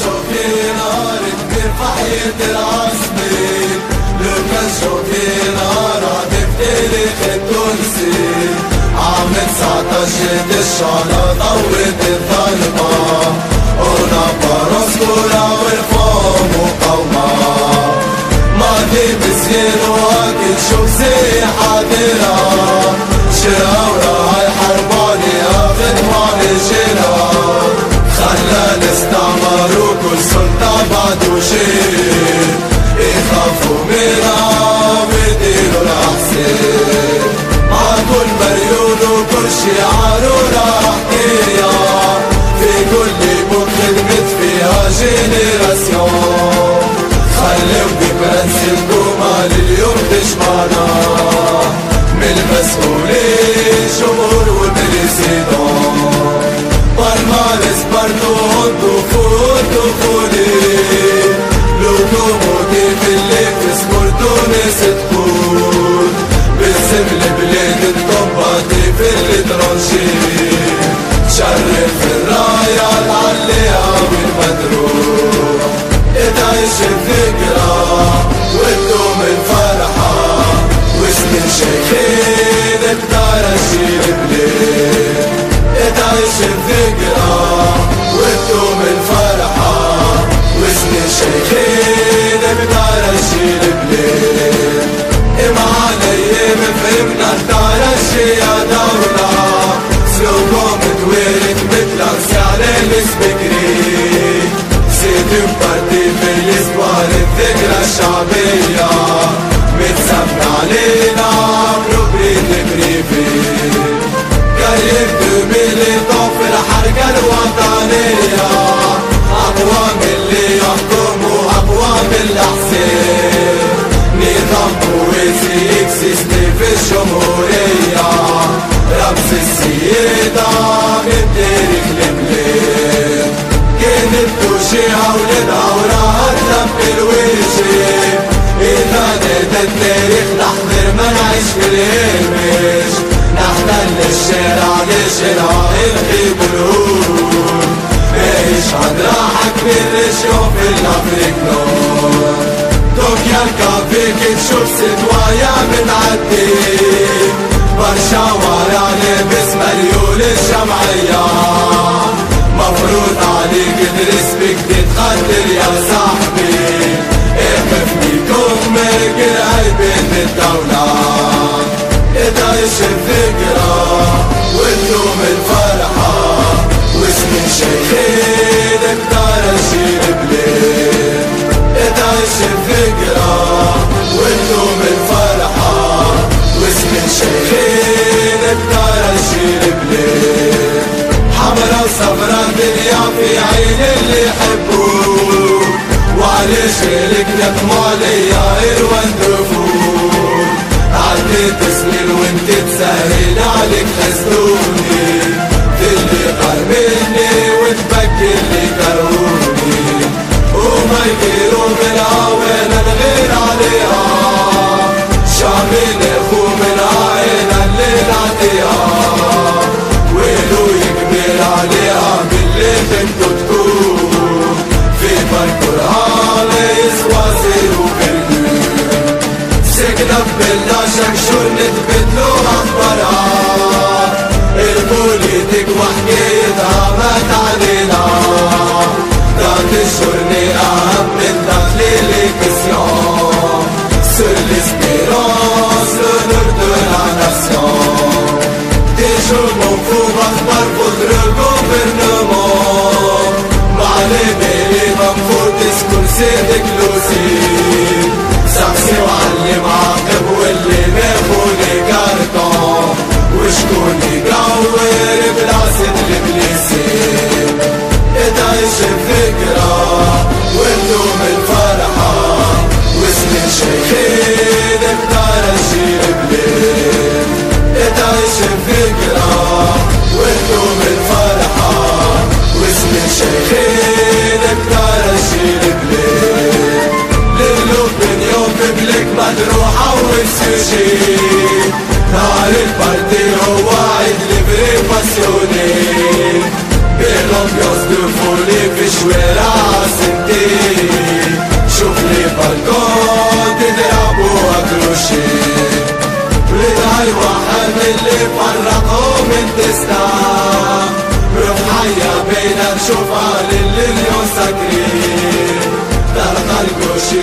شوفي نار كبير في حياة العاصمة لوكا شوفي نار عدف تاريخ التونسي عام 19 تشعل ضوت الظلمة ونبر اسكورة والفوم مقاومة ماضي بزين واكل شوف زي حاضرة. شيء يخافوا منا ويديروا الأحسن مع كل مريون وكل شعار وراحتية في كل بوك خدمت فيها جينيراسيون خلوا بفرنسا مال اليوم تجمعنا من المسؤولين جمهور وبريزيدون برمانس برنون دخول دخولي لوكوموتيف سبورتونس تكون باسم البلاد الطباتي في الاترانشي فهمنا الدار اشياء دولة سلوكم توارث مثل سعر السبكري سيد بارتي في الأسبوع الذكرى الشعبية. متسمى علينا بروبريت بريفي قريب دوميلي طوف الحركة الوطنية. توشيها ولدها وراها تلم الوجه إذا نادى التاريخ نحضر ما نعيش في الهامش نحتل الشارع لشارع الخيب والهون عيش عند راحة كبير رجعوا في الأفريق نور. توكيا الكافيك تشوف سدوايا من عدي. برشا ورا لابس مليول الجمعية صاحبي الدولة اتعيش الذكرى الفرحة اشيل بلاد اتعيش الذكرى الفرحة اشيل بلاد حمرا وصفرا الدنيا في عين اللي يحبوك وعليش لك نقموا عليا إروان دفور عديت سنين وانت تسهل عليك خزنوني وحكايتها ما تعلينا ذات الجورني أهم من دخل l'élection Sur l'espérance, l'honneur de la nation Des jours mon fou أخبار votre gouvernement مع les mêlés مفروض تسكن سيدك لوسيد سقسي وعلم عاقب واللي ماخوني كارتون وشكون البليسين ادعي تعيش الذكرى ونوم الفرحة واسم الشيخين بدار الشيء بليل تعيش الذكرى ونوم الفرحة واسم الشيخين بدار الشيء بليل للقلوب من يوم بلك مدروحة والسجين نهار البردي هو عيد لبري باسيوني بالامبيونس دو فولي في شوارع سنتي شوف لي بالكون تضربوا اكروشي ولد هالواحد اللي فرقوا من تستا روح حيا بينا نشوف على اللي اليوم سكرين طرق الكوشي